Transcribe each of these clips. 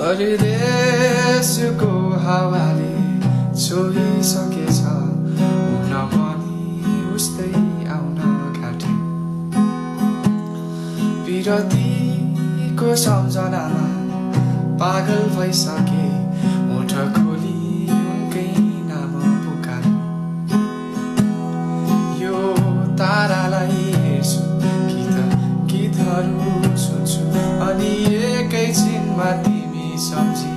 परदेशको हावाले छोइसकेछ हुन पनि उस्तै आउन घाटे विरतीको सम्झनामा पागल भइसके ओठ खोली उनकै नाम पुकार यो तारालाई हेर्छु गीत गीतहरू सुन्छु अनि एकैछिनमा सम्झी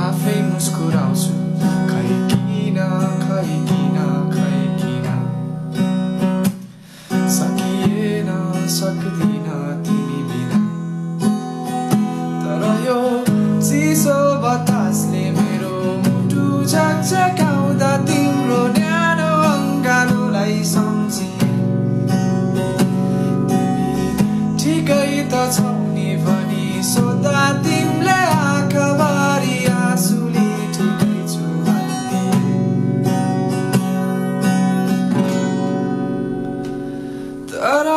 आफै मुस्कुराउँछु खै किन खै किन खै किन सकिएन सक्दिन तिमी बिना तर यो चिसो बतासले मेरो मुटु झकझकाउँदा भन्थे तर